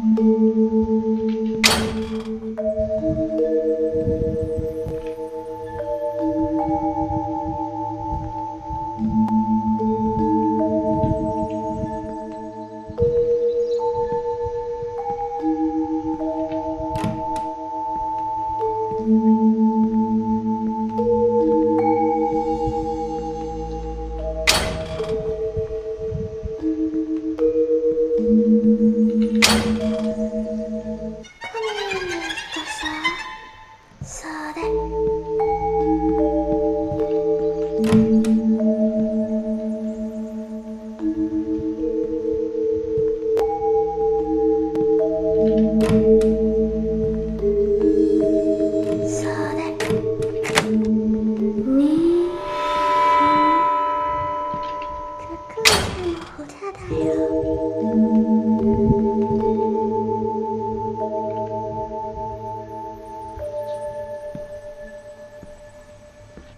Música